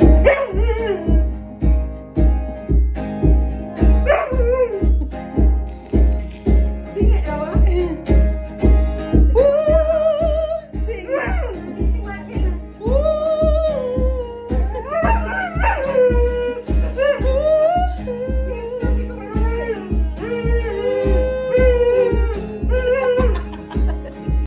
Eu